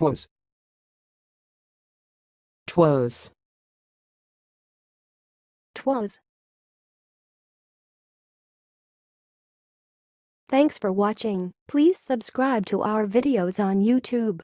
Twas. Twas. Twas. Thanks for watching. Please subscribe to our videos on YouTube.